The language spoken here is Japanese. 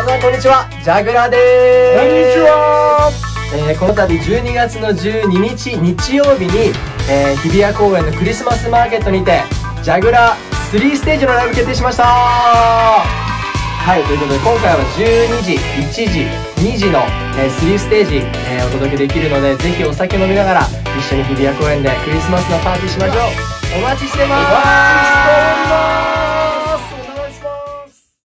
皆さんこんにちは。ジャグラーでこんにちは。えーこの度12月の12日日曜日に、えー日比谷公園のクリスマスマーケットにてジャグラー3ステージのライブ決定しました。はいということで今回は12時1時2時の、えー3ステージ、えーお届けできるのでぜひお酒飲みながら一緒に日比谷公園でクリスマスのパーティーしましょう。お待ちしてます。